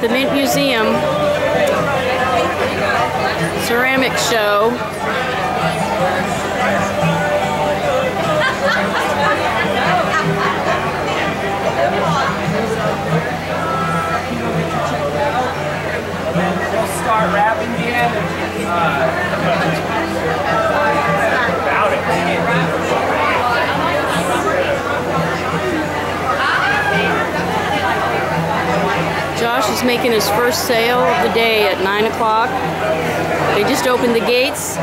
the Mint Museum ceramic show. Start rapping again. Uh, Is making his first sale of the day at 9 o'clock. They just opened the gates.